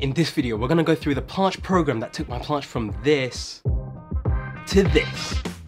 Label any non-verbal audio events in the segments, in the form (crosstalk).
In this video, we're gonna go through the planche program that took my planche from this to this.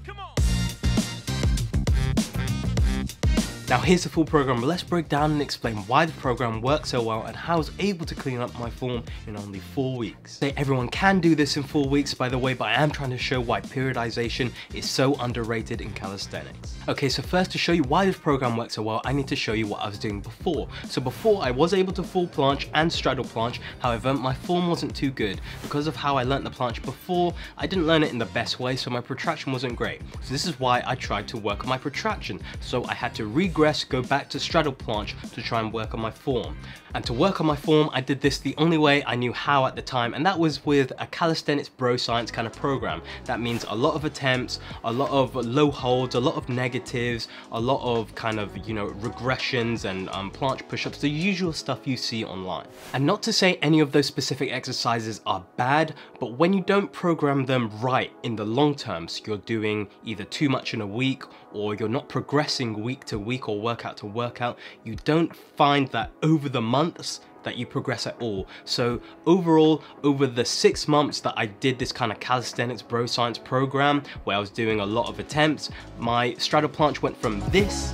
Now here's the full program, but let's break down and explain why the program works so well and how I was able to clean up my form in only 4 weeks. Say everyone can do this in 4 weeks by the way, but I am trying to show why periodization is so underrated in calisthenics. Okay, so first to show you why this program works so well, I need to show you what I was doing before. So before I was able to full planche and straddle planche, however my form wasn't too good. Because of how I learnt the planche before, I didn't learn it in the best way so my protraction wasn't great. So this is why I tried to work on my protraction. So I had to regress go back to straddle planche to try and work on my form. And to work on my form, I did this the only way I knew how at the time, and that was with a calisthenics bro science kind of program. That means a lot of attempts, a lot of low holds, a lot of negatives, a lot of kind of, you know, regressions and um, planche push-ups, the usual stuff you see online. And not to say any of those specific exercises are bad, but when you don't program them right in the long terms, you're doing either too much in a week or you're not progressing week to week or workout to workout, you don't find that over the months that you progress at all. So overall, over the six months that I did this kind of calisthenics bro science program, where I was doing a lot of attempts, my straddle planche went from this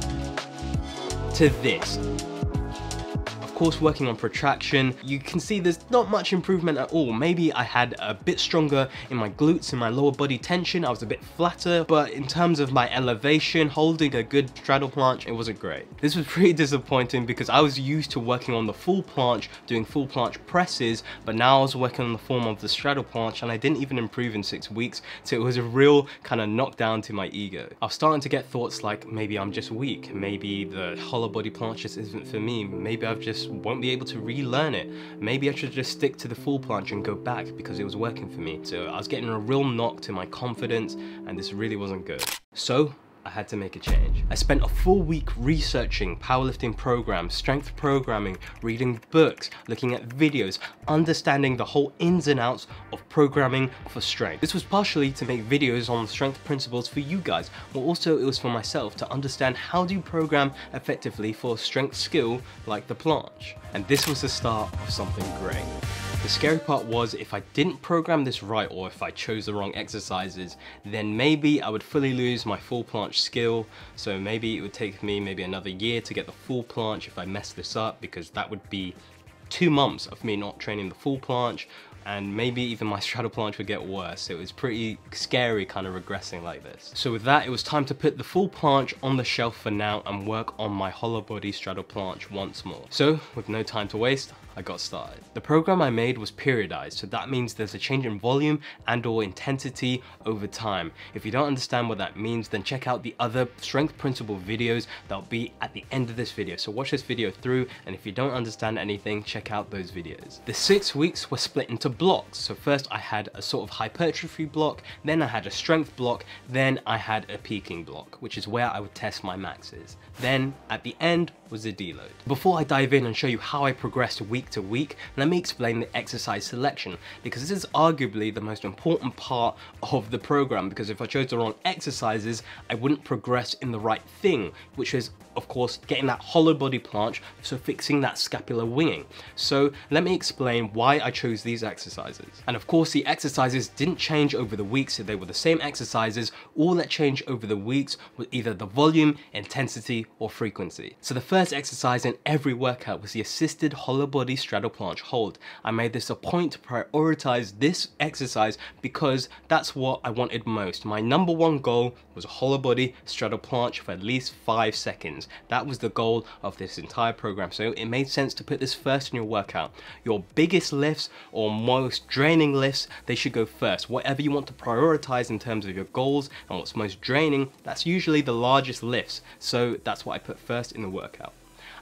to this course working on protraction, you can see there's not much improvement at all. Maybe I had a bit stronger in my glutes and my lower body tension, I was a bit flatter, but in terms of my elevation, holding a good straddle planche, it wasn't great. This was (laughs) pretty disappointing because I was used to working on the full planche, doing full planche presses, but now I was working on the form of the straddle planche and I didn't even improve in six weeks, so it was a real kind of knockdown to my ego. I was starting to get thoughts like maybe I'm just weak, maybe the hollow body planche just isn't for me, maybe I've just won't be able to relearn it. Maybe I should just stick to the full planche and go back because it was working for me. So I was getting a real knock to my confidence and this really wasn't good. So I had to make a change. I spent a full week researching powerlifting programs, strength programming, reading books, looking at videos, understanding the whole ins and outs of programming for strength. This was partially to make videos on strength principles for you guys, but also it was for myself to understand how do you program effectively for a strength skill like the planche. And this was the start of something great. The scary part was if I didn't program this right or if I chose the wrong exercises, then maybe I would fully lose my full planche skill. So maybe it would take me maybe another year to get the full planche if I messed this up because that would be two months of me not training the full planche and maybe even my (laughs) straddle planche would get worse. It was pretty scary kind of regressing like this. So with that, it was time to put the full planche on the shelf for now and work on my hollow body straddle planche once more. So with no time to waste, I got started. The program I made was periodized, so that means there's a change in volume and or intensity over time. If you don't understand what that means, then check out the other strength principle videos that'll be at the end of this video. So watch this video through, and if you don't understand anything, check out those videos. The six weeks were split into blocks. So first I had a sort of hypertrophy block, then I had a strength block, then I had a peaking block, which is where I would test my maxes. Then at the end was a deload. Before I dive in and show you how I progressed week to week, let me explain the exercise selection because this is arguably the most important part of the program because if I chose the wrong exercises, I wouldn't progress in the right thing, which is of course getting that hollow body planche, so fixing that scapular winging. So let me explain why I chose these exercises. And of course the exercises didn't change over the weeks, so they were the same exercises, all that changed over the weeks was either the volume, intensity, or frequency. So the first exercise in every workout was the assisted hollow body straddle planche hold. I made this a point to prioritize this exercise because that's what I wanted most. My number one goal was a hollow body straddle planche for at least five seconds. That was the goal of this entire program. So it made sense to put this first in your workout. Your biggest lifts or most draining lifts, they should go first. Whatever you want to prioritize in terms of your goals and what's most draining, that's usually the largest lifts. So that's what I put first in the workout.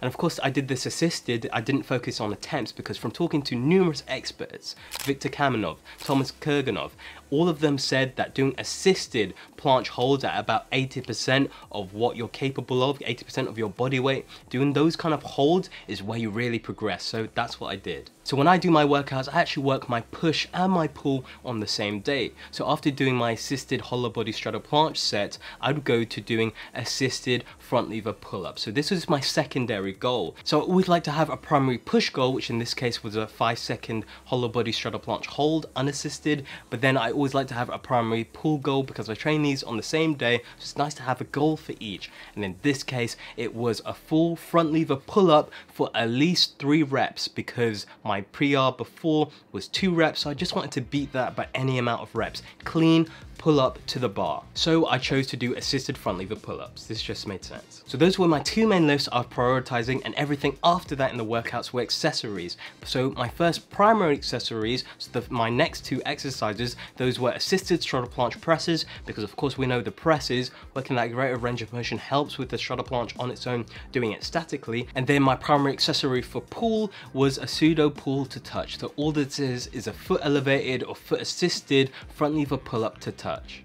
And of course I did this assisted, I didn't focus on attempts because from talking to numerous experts, Viktor Kamenov, Thomas Kurganov, all of them said that doing assisted planche holds at about 80% of what you're capable of, 80% of your body weight, doing those kind of holds is where you really progress. So that's what I did. So when I do my workouts, I actually work my push and my pull on the same day. So after doing my assisted hollow body straddle planche set, I would go to doing assisted front lever pull up. So this was my secondary goal. So I always like to have a primary push goal, which in this case was a five second hollow body straddle planche hold unassisted. But then I always like to have a primary pull goal because I train these on the same day. So it's nice to have a goal for each. And in this case, it was a full front lever pull up for at least three reps because my my PR before was two reps, so I just wanted to beat that by any amount of reps. Clean, pull up to the bar. So I chose to do assisted front lever pull-ups. This just made sense. So those were my two main lifts I was prioritizing and everything after that in the workouts were accessories. So my first primary accessories, so the, my next two exercises, those were assisted straddle planche presses, because of course we know the presses, working that greater range of motion helps with the straddle planche on its own, doing it statically. And then my primary accessory for pull was a pseudo pull to touch. So all this is, is a foot elevated or foot assisted front lever pull up to touch touch.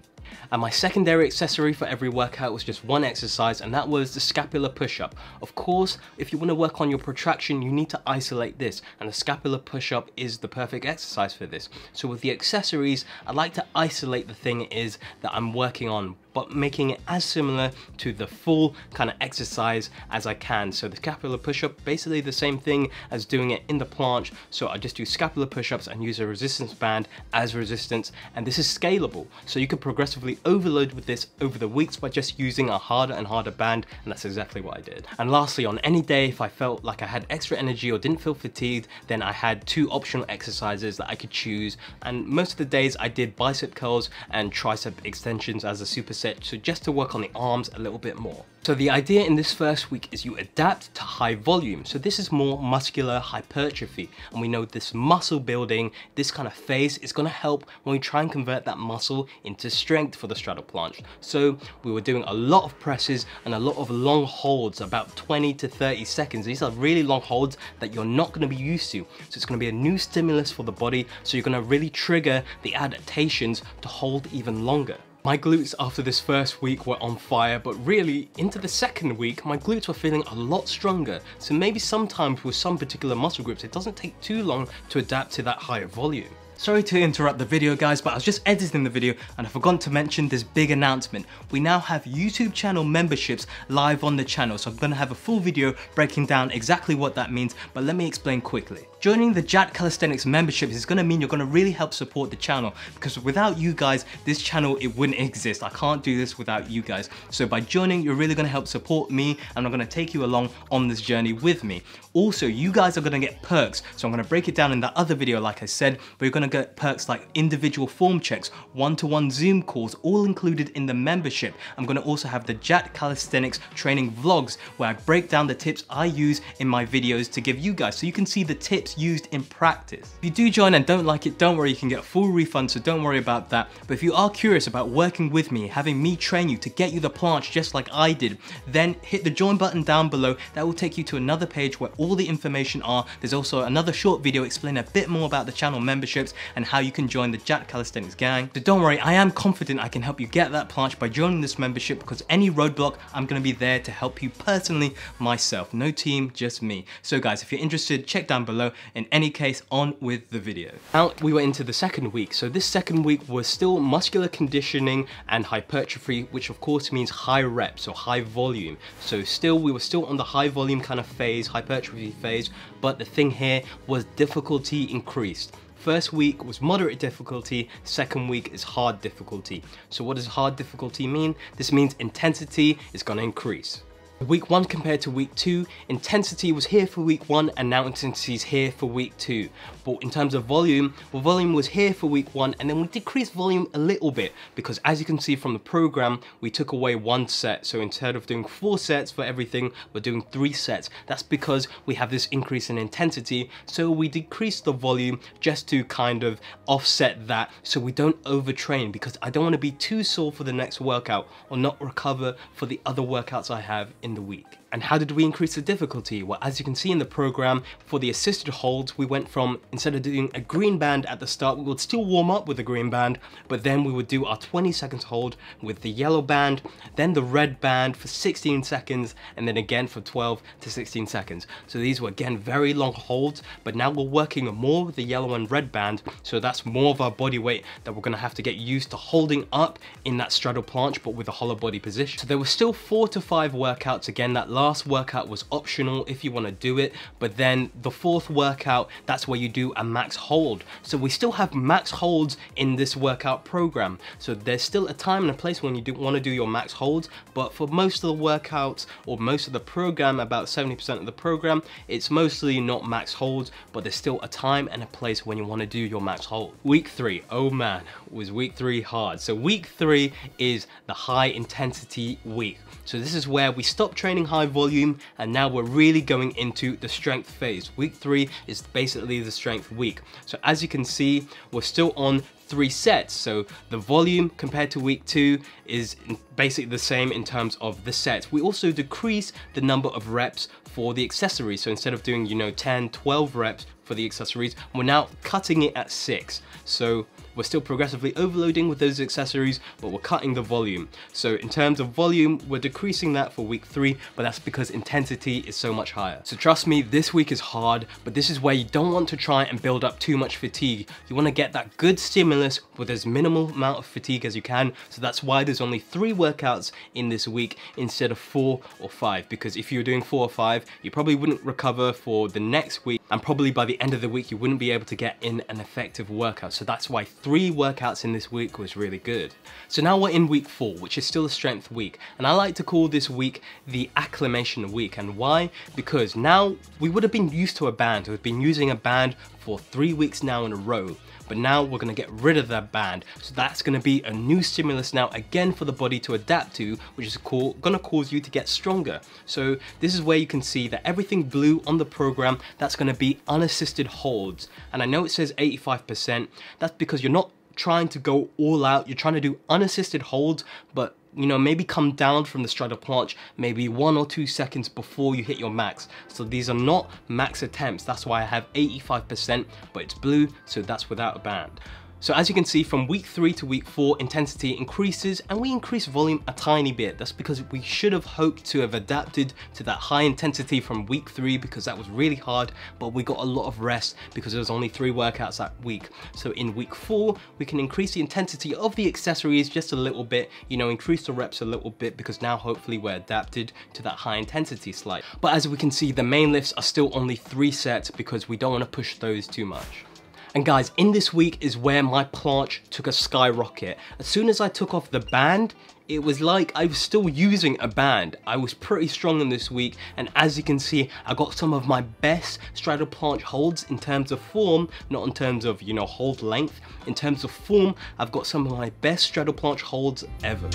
And my secondary accessory for every workout was just one exercise and that was the scapular push-up. Of course, if you want to work on your protraction, you need to isolate this and the scapular push-up is the perfect exercise for this. So with the accessories, I like to isolate the thing is that I'm working on but making it as similar to the full kind of exercise as I can. So the scapular push-up, basically the same thing as doing it in the planche. So I just do scapular push-ups and use a resistance band as resistance. And this is scalable. So you can progressively overload with this over the weeks by just using a harder and harder band. And that's exactly what I did. And lastly, on any day, if I felt like I had extra energy or didn't feel fatigued, then I had two optional exercises that I could choose. And most of the days I did bicep curls and tricep extensions as a superset so just to work on the arms a little bit more. So the idea in this first week is you adapt to high volume. So this is more muscular hypertrophy. And we know this muscle building, this kind of phase is gonna help when we try and convert that muscle into strength for the straddle planche. So we were doing a lot of presses and a lot of long holds, about 20 to 30 seconds. These are really long holds that you're not gonna be used to. So it's gonna be a new stimulus for the body. So you're gonna really trigger the adaptations to hold even longer. My glutes after this first week were on fire, but really, into the second week, my glutes were feeling a lot stronger. So maybe sometimes with some particular muscle groups, it doesn't take too long to adapt to that higher volume. Sorry to interrupt the video guys, but I was just editing the video and I forgot to mention this big announcement. We now have YouTube channel memberships live on the channel, so I'm gonna have a full video breaking down exactly what that means, but let me explain quickly. Joining the Jacked Calisthenics membership is gonna mean you're gonna really help support the channel because without you guys, this channel, it wouldn't exist. I can't do this without you guys. So by joining, you're really gonna help support me and I'm gonna take you along on this journey with me. Also, you guys are gonna get perks. So I'm gonna break it down in that other video, like I said, but you're gonna get perks like individual form checks, one-to-one -one Zoom calls, all included in the membership. I'm gonna also have the Jacked Calisthenics training vlogs where I break down the tips I use in my videos to give you guys so you can see the tips used in practice. If you do join and don't like it, don't worry, you can get a full refund, so don't worry about that. But if you are curious about working with me, having me train you to get you the planche just like I did, then hit the join button down below. That will take you to another page where all the information are. There's also another short video explaining a bit more about the channel memberships and how you can join the Jacked Calisthenics gang. So don't worry, I am confident I can help you get that planche by joining this membership because any roadblock, I'm gonna be there to help you personally myself. No team, just me. So guys, if you're interested, check down below. In any case, on with the video. Now we were into the second week. So this second week was still muscular conditioning and hypertrophy, which of course means high reps or high volume. So still, we were still on the high volume kind of phase, hypertrophy phase, but the thing here was difficulty increased. First week was moderate difficulty, second week is hard difficulty. So what does hard difficulty mean? This means intensity is gonna increase. Week 1 compared to week 2, intensity was here for week 1 and now intensity is here for week 2. But in terms of volume, well volume was here for week 1 and then we decreased volume a little bit because as you can see from the program, we took away one set. So instead of doing 4 sets for everything, we're doing 3 sets. That's because we have this increase in intensity. So we decreased the volume just to kind of offset that so we don't overtrain because I don't want to be too sore for the next workout or not recover for the other workouts I have in in the week. And how did we increase the difficulty? Well, as you can see in the program, for the assisted holds, we went from, instead of doing a green band at the start, we would still warm up with the green band, but then we would do our 20 seconds hold with the yellow band, then the red band for 16 seconds, and then again for 12 to 16 seconds. So these were again very long holds, but now we're working more with the yellow and red band, so that's more of our body weight that we're gonna have to get used to holding up in that straddle planche, but with a hollow body position. So there were still four to five workouts again that last workout was optional if you want to do it, but then the fourth workout, that's where you do a max hold. So we still have max holds in this workout program. So there's still a time and a place when you do want to do your max holds, but for most of the workouts or most of the program, about 70% of the program, it's mostly not max holds, but there's still a time and a place when you want to do your max hold. Week three, oh man, was week three hard. So week three is the high intensity week. So this is where we stop training high volume and now we're really going into the strength phase. Week three is basically the strength week. So as you can see, we're still on three sets. So the volume compared to week two is basically the same in terms of the sets. We also decrease the number of reps for the accessories. So instead of doing, you know, 10, 12 reps for the accessories, we're now cutting it at six. So we're still progressively overloading with those accessories, but we're cutting the volume. So in terms of volume, we're decreasing that for week three, but that's because intensity is so much higher. So trust me, this week is hard, but this is where you don't want to try and build up too much fatigue. You want to get that good stimulus with as minimal amount of fatigue as you can. So that's why there's only three workouts in this week instead of four or five, because if you were doing four or five, you probably wouldn't recover for the next week, and probably by the end of the week, you wouldn't be able to get in an effective workout. So that's why three workouts in this week was really good. So now we're in week four, which is still a strength week. And I like to call this week the acclimation week. And why? Because now we would have been used to a band. We've been using a band for three weeks now in a row but now we're gonna get rid of that band. So that's gonna be a new stimulus now again for the body to adapt to, which is cool, gonna cause you to get stronger. So this is where you can see that everything blue on the program, that's gonna be unassisted holds. And I know it says 85%, that's because you're not trying to go all out, you're trying to do unassisted holds, but you know, maybe come down from the straddle planche maybe one or two seconds before you hit your max. So these are not max attempts. That's why I have 85%, but it's blue, so that's without a band. So as you can see from week three to week four, intensity increases and we increase volume a tiny bit. That's because we should have hoped to have adapted to that high intensity from week three because that was really hard, but we got a lot of rest because there was only three workouts that week. So in week four, we can increase the intensity of the accessories just a little bit, you know, increase the reps a little bit because now hopefully we're adapted to that high intensity slide. But as we can see, the main lifts are still only three sets because we don't want to push those too much. And guys, in this week is where my planche took a skyrocket. As soon as I took off the band, it was like I was still using a band. I was pretty strong in this week and as you can see I got some of my best straddle planche holds in terms of form, not in terms of you know hold length. In terms of form I've got some of my best straddle planche holds ever.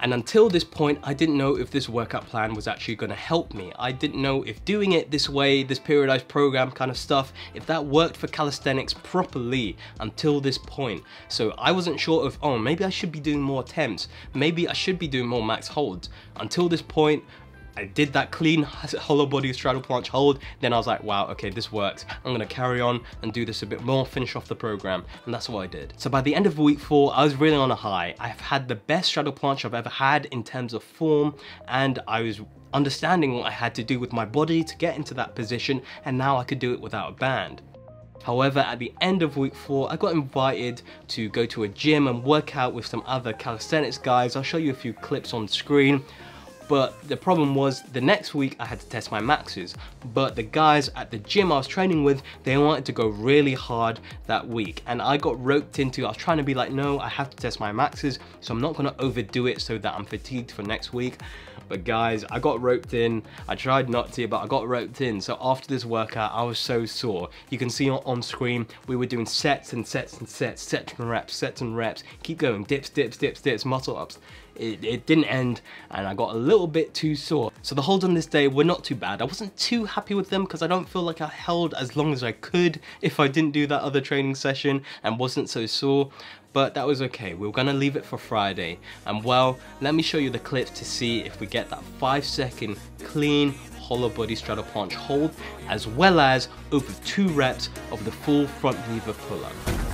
And until this point, I didn't know if this workout plan was actually gonna help me. I didn't know if doing it this way, this periodized program kind of stuff, if that worked for calisthenics properly until this point. So I wasn't sure of, oh, maybe I should be doing more attempts. Maybe I should be doing more max holds. Until this point, I did that clean (laughs) hollow body straddle planche hold, then I was like, wow, okay, this works. I'm gonna carry on and do this a bit more, finish off the program, and that's what I did. So by the end of week four, I was really on a high. I've had the best straddle planche I've ever had in terms of form, and I was understanding what I had to do with my body to get into that position, and now I could do it without a band. However, at the end of week four, I got invited to go to a gym and work out with some other calisthenics guys. I'll show you a few clips on screen. But the problem was the next week I had to test my maxes. But the guys at the gym I was training with, they wanted to go really hard that week. And I got roped into, I was trying to be like, no, I have to test my maxes. So I'm not gonna overdo it so that I'm fatigued for next week. But guys, I got roped in. I tried not to, but I got roped in. So after this workout, I was so sore. You can see on screen, we were doing sets and sets and sets, sets and reps, sets and reps. Keep going, dips, dips, dips, dips, muscle ups it, it didn't end and I got a little bit too sore. So the holds on this day were not too bad. I wasn't too happy with them because I don't feel like I held as long as I could if I didn't do that other training session and wasn't so sore. but that was okay. We are gonna leave it for Friday. And well, let me show you the clips to see if we get that five second clean hollow body straddle planche hold, as well as over two reps of the full front lever pull-up. This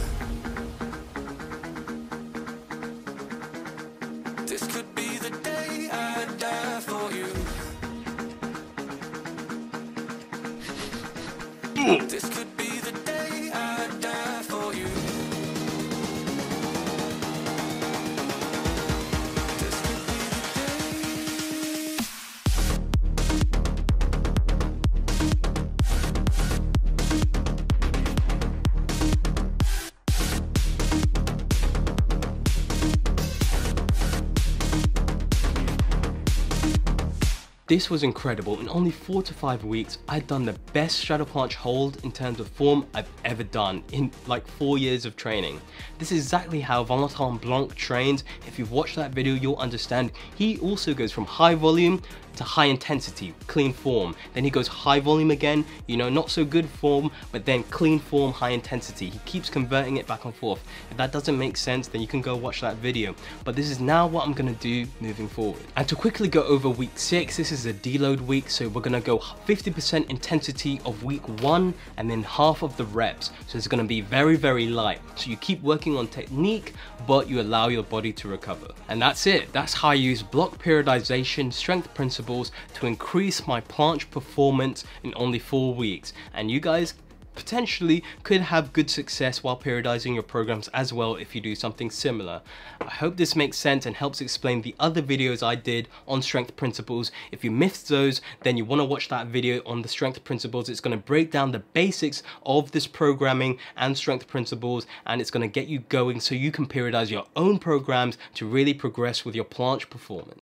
This was incredible. In only four to five weeks, I'd done the best straddle planche hold in terms of form I've ever done in like four years of training. This is exactly how Valentin Blanc trains. If you've watched that video, you'll understand. He also goes from high volume to high intensity, clean form. Then he goes high volume again, you know, not so good form, but then clean form, high intensity. He keeps converting it back and forth. If that doesn't make sense, then you can go watch that video. But this is now what I'm gonna do moving forward. And to quickly go over week six, this is a deload week, so we're gonna go 50% intensity of week one and then half of the reps. So it's gonna be very, very light. So you keep working on technique, but you allow your body to recover. And that's it. That's how I use block periodization, strength principles, to increase my planche performance in only four weeks. And you guys potentially could have good success while periodizing your programs as well if you do something similar. I hope this makes sense and helps explain the other videos I did on strength principles. If you missed those, then you want to watch that video on the strength principles. It's going to break down the basics of this programming and strength principles and it's going to get you going so you can periodize your own programs to really progress with your planche performance.